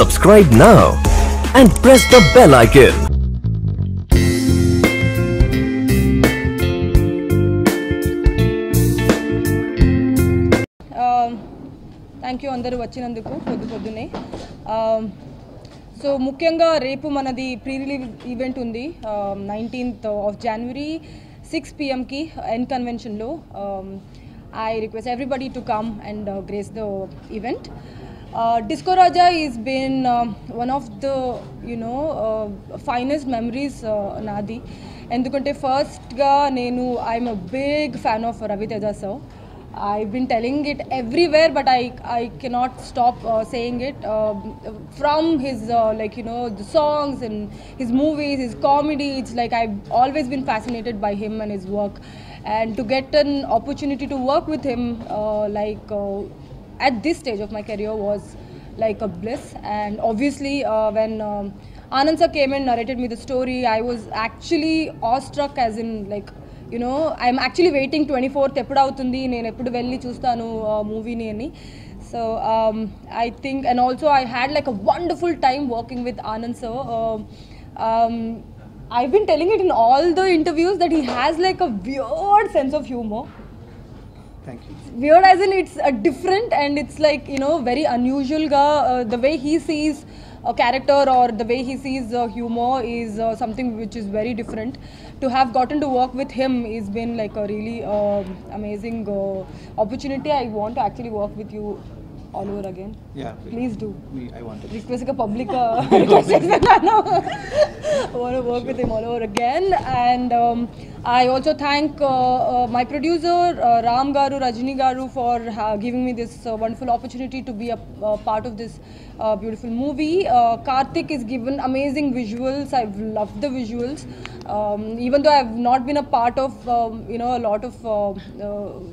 Subscribe now and press the bell icon. Um, thank you అందరూ వచ్చినందుకు పొద్దు పొద్దునే. Um, సో ముఖ్యంగా రేపు మనది ప్రీ రిలీవ్ ఈవెంట్ ఉంది. నైన్టీన్త్ ఆఫ్ జనవరి సిక్స్ పిఎంకి N కన్వెన్షన్లో I request everybody to come and grace the event disco Raja is been one of the you know finest memories నాది ఎందుకంటే ఫస్ట్గా నేను I'm a big fan of Raviteja sir I've been telling it everywhere, but I I cannot stop uh, saying it. Uh, from his uh, like you know the songs and his movies, his comedy, it's like I've always been fascinated by him and his work, and to get an opportunity to work with him uh, like uh, at this stage of my career was like a bliss. And obviously, uh, when um, Anand sir came and narrated me the story, I was actually awestruck, as in like you know I'm actually waiting twenty fourth ఎప్పుడు అవుతుంది నేను ఎప్పుడు వెళ్ళి చూస్తాను మూవీని అని so I think and also I had like a wonderful time working with Anand so I've been telling it in all the interviews that he has like a weird sense of humor. Thank you. Weird as in it's a different and it's like you know very unusual. Ga, uh, the way he sees a character or the way he sees uh, humor is uh, something which is very different. To have gotten to work with him has been like a really uh, amazing uh, opportunity. I want to actually work with you all over again. Yeah. Please do. We, I wanted. Request ka public uh, request చేస్తున్నాను. I want to work with him all over again. And um, I also thank uh, uh, my producer, uh, Ram Garu, Rajini Garu, for uh, giving me this uh, wonderful opportunity to be a part of this uh, beautiful movie. Karthik is given amazing visuals. I've loved the visuals. Um, even though I've not been a part of, um, you know, a lot of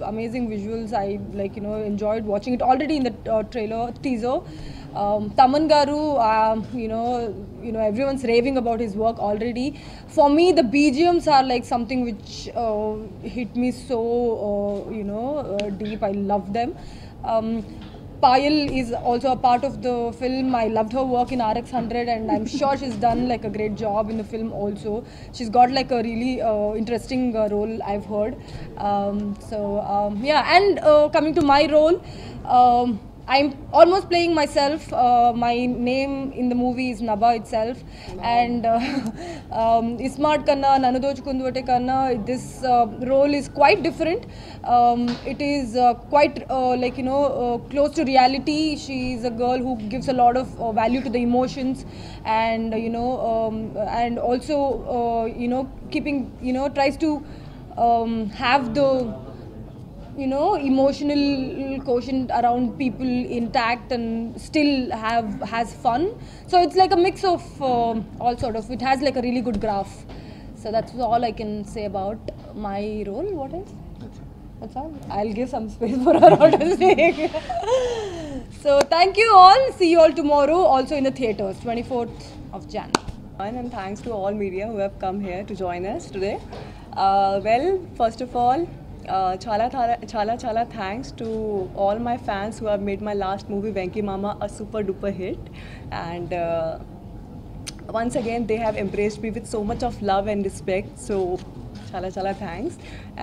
amazing visuals, I like, you know, enjoyed watching it already in the trailer, teaser. Um, Thaman Garu, um, you know, you know, everyone's raving about his work already. For me, the BGMs are like something which uh, hit me so, uh, you know, uh, deep. I love them. Um, Payal is also a part of the film. I loved her work in RX 100, and I'm sure she's done like a great job in the film also. She's got like a really uh, interesting uh, role, I've heard. Um, so, um, yeah, and uh, coming to my role, um, I'm almost playing myself. Uh, my name in the movie is Nabha itself, and uh, um, Ismart Kanna, Kundwate Kanna. This uh, role is quite different. Um, it is uh, quite uh, like you know uh, close to reality. She is a girl who gives a lot of uh, value to the emotions, and uh, you know, um, and also uh, you know keeping you know tries to um, have the you know emotional quotient around people intact and still have has fun. So it's like a mix of um all sort of it has like a really good graph. So that's all i can say about my role. What else? That's that's all. I'll give some space for her to say so thank you all. See you all tomorrow also in the theaters 24th of jan. And thanks to all media who have come here to join us today. Uh, well, first of all, Uh, చాలా చాలా చాలా thanks to all my fans who have made my last movie Venky Mama a super duper hit and once again they have impressed me with so much of love and respect so చాలా చాలా thanks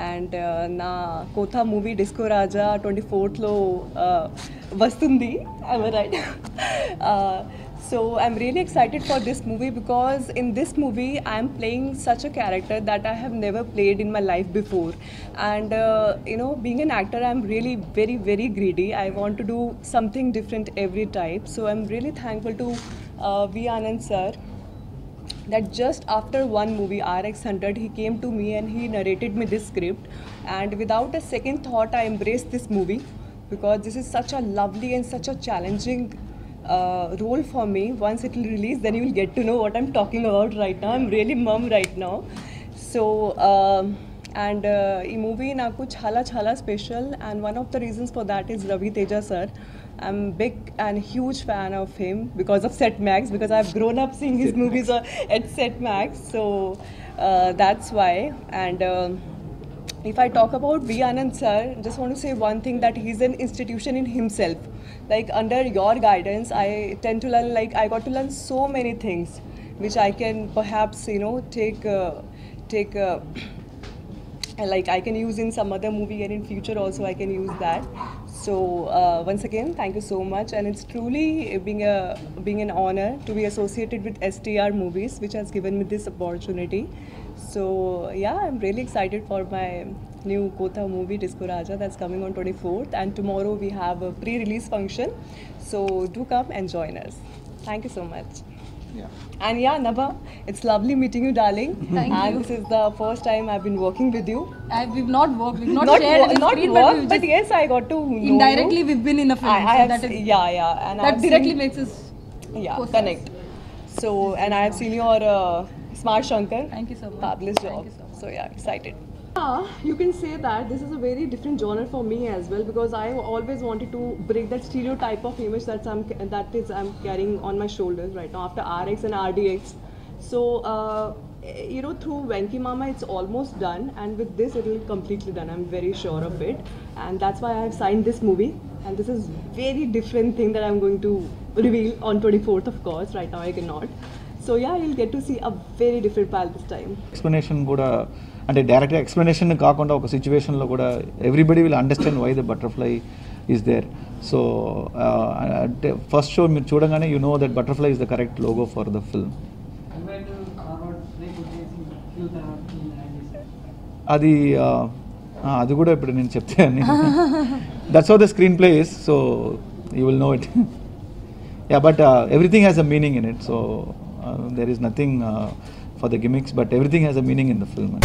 and uh, నా కోథా movie disco Raja twenty ఫోర్త్లో uh, వస్తుంది. I right So I'm really excited for this movie because in this movie I'm playing such a character that I have never played in my life before. And uh, you know, being an actor, I'm really very very greedy. I want to do something different every time. So I'm really thankful to uh, V Anand sir that just after one movie RX100 he came to me and he narrated me this script and without a second thought I embraced this movie because this is such a lovely and such a challenging uh, role for me. Once it will release, then you will get to know what I'm talking about right now. I'm really mum right now. So, uh, and uh, movie is chala chala special, and one of the reasons for that is Ravi Teja sir. I'm big and huge fan of him because of Set Max because I've grown up seeing his movies uh, at Set Max. So uh, that's why and. Um, if I talk about V. Anand sir, just want to say one thing that he's an institution in himself. Like under your guidance, I tend to learn like I got to learn so many things, which I can perhaps you know take uh, take. Uh, like I can use in some other movie and in future also I can use that. So uh, once again, thank you so much, and it's truly being a being an honor to be associated with STR Movies, which has given me this opportunity. So yeah, I'm really excited for my new Kotha movie Disco Raja that's coming on 24th, and tomorrow we have a pre-release function. So do come and join us. Thank you so much. Yeah. And yeah, Nabha, it's lovely meeting you, darling. Thank and you. this is the first time I've been working with you. I, we've not worked, we've not, not shared wo- not screen, work, but, we've but just yes, I got to know indirectly you. we've been in a film. I, I so have that yeah, yeah, and that I've directly seen, makes us yeah connect. So and I have seen your uh, Smart Shankar. Thank you so much. Fabulous Thank job. you so much. So yeah, excited. Yeah, you can say that this is a very different genre for me as well because I always wanted to break that stereotype of image that I'm that is I'm carrying on my shoulders right now after RX and RDX. So uh, you know through Venky Mama it's almost done and with this it will be completely done. I'm very sure of it and that's why I have signed this movie and this is very different thing that I'm going to reveal on 24th of course. Right now I cannot. So yeah, you'll get to see a very different pal this time. Explanation కూడా అంటే డైరెక్ట్గా explanation కాకుండా ఒక సిచ్యువేషన్లో కూడా everybody will understand why the butterfly is there so అంటే first show మీరు చూడగానే you know that butterfly is the correct logo for the film అది ఆ, అది కూడా ఇప్పుడు నేను చెప్తాను. That's how the screen play is so you will know it yeah but everything has a meaning in it so Uh, there is nothing uh, for the gimmicks, but everything has a meaning in the film.